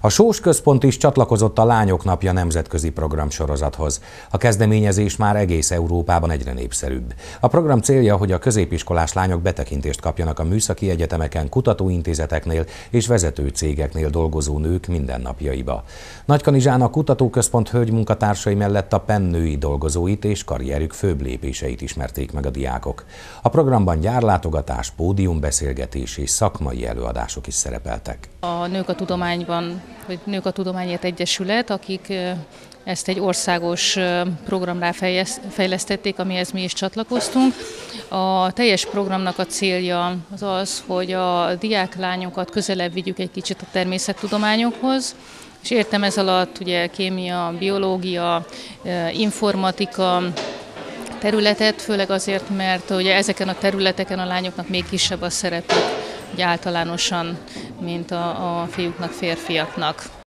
A Sós Központ is csatlakozott a Lányok Napja nemzetközi programsorozathoz. A kezdeményezés már egész Európában egyre népszerűbb. A program célja, hogy a középiskolás lányok betekintést kapjanak a műszaki egyetemeken, kutatóintézeteknél és vezető cégeknél dolgozó nők mindennapjaiba. Nagykanizsán a Kutatóközpont hölgy munkatársai mellett a PEN női dolgozóit és karrierük főbb lépéseit ismerték meg a diákok. A programban gyárlátogatás, pódiumbeszélgetés és szakmai előadások is szerepeltek. A Nők a Tudományban, vagy Nők a Tudományért Egyesület, akik ezt egy országos programrá fejlesztették, amihez mi is csatlakoztunk. A teljes programnak a célja az az, hogy a diáklányokat közelebb vigyük egy kicsit a természettudományokhoz, és értem ez alatt ugye kémia, biológia, informatika, területet, főleg azért, mert ugye ezeken a területeken a lányoknak még kisebb a szerepük, ugye általánosan, mint a, a fiúknak, férfiaknak.